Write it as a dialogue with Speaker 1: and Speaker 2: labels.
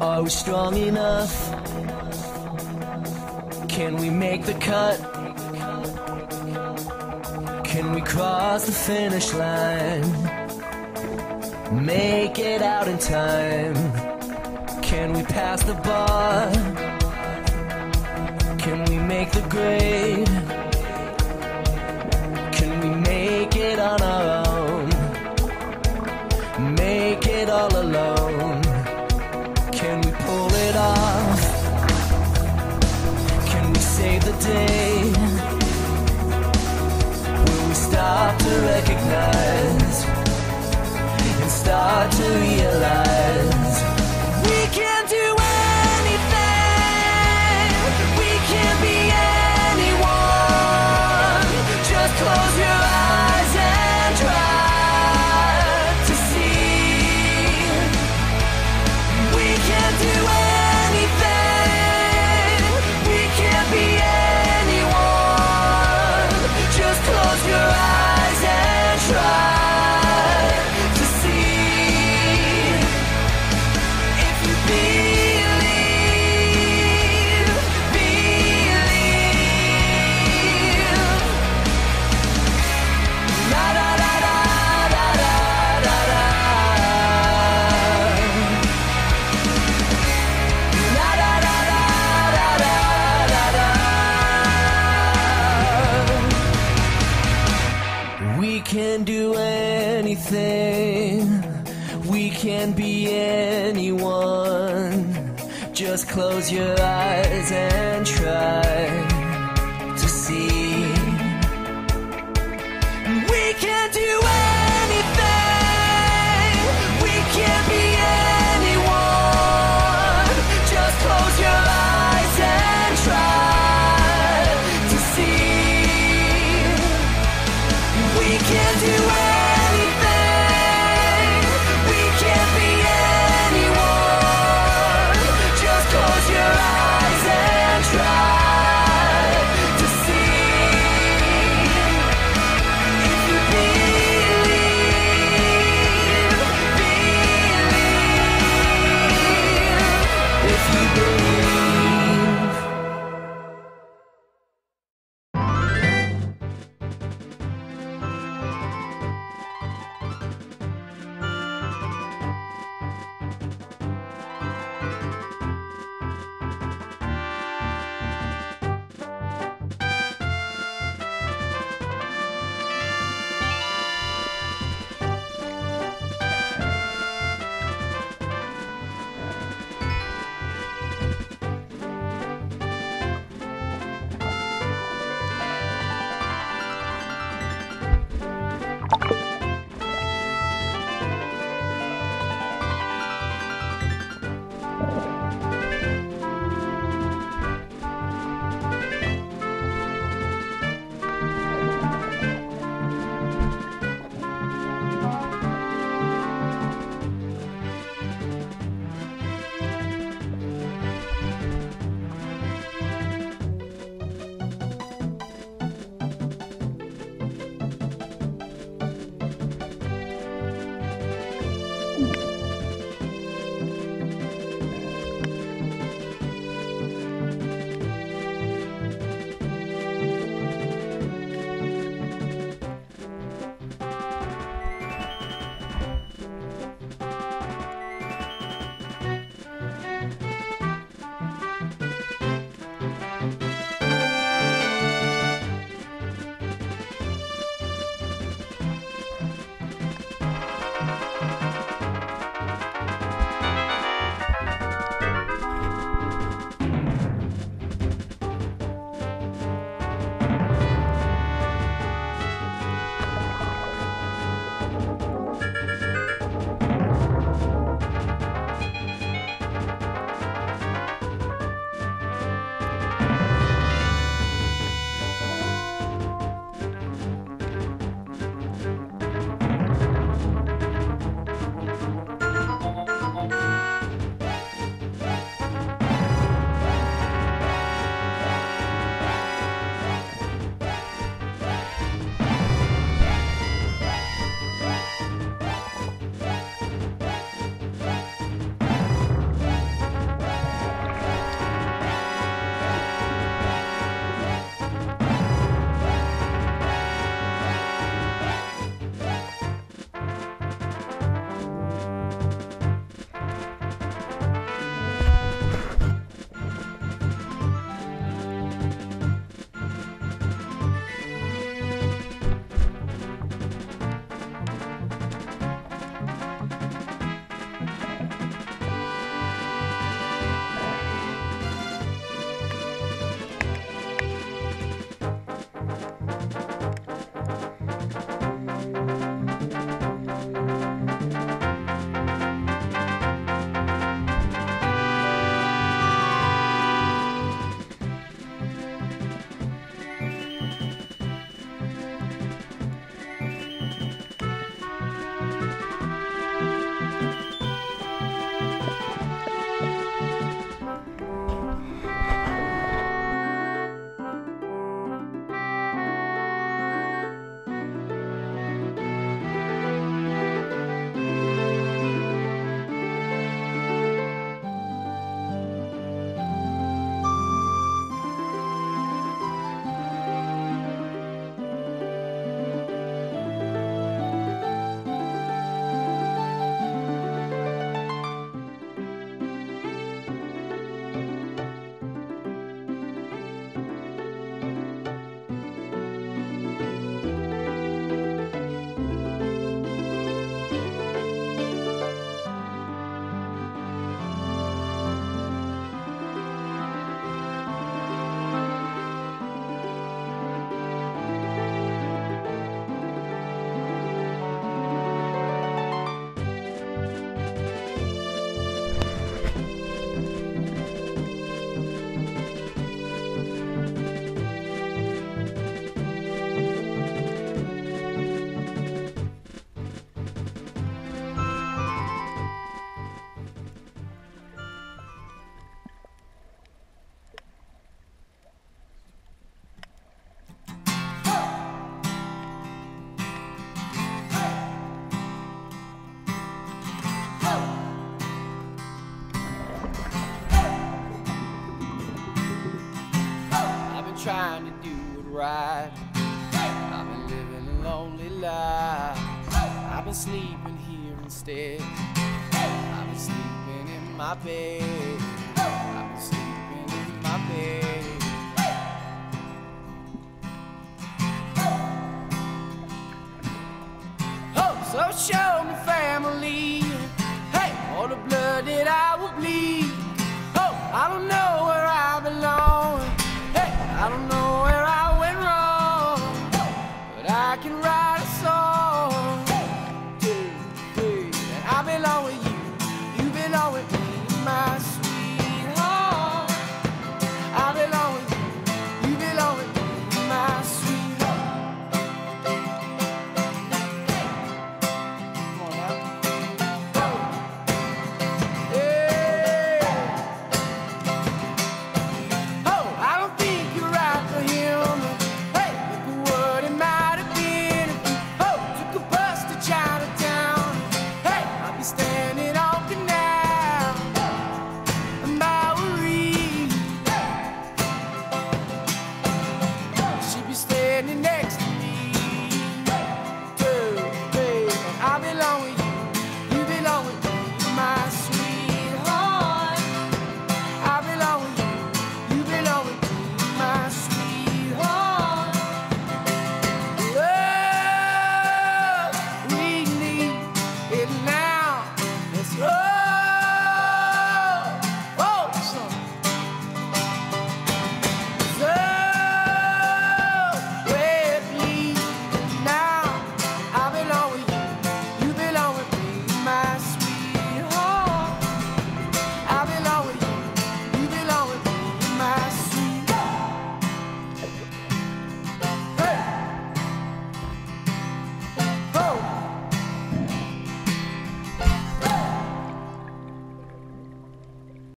Speaker 1: Are we strong enough? Can we make the cut? Can we cross the finish line? Make it out in time? Can we pass the bar? Can we make the grade? Can we make it on our own? The day? Will we stop to recognize and start to realize we can do anything? We can be anyone. Just close your and try been sleeping here instead. I've been sleeping in my bed. I've been sleeping in my bed. Oh, so show me family. Hey, all the blood that I will bleed. Oh, I don't know. always be my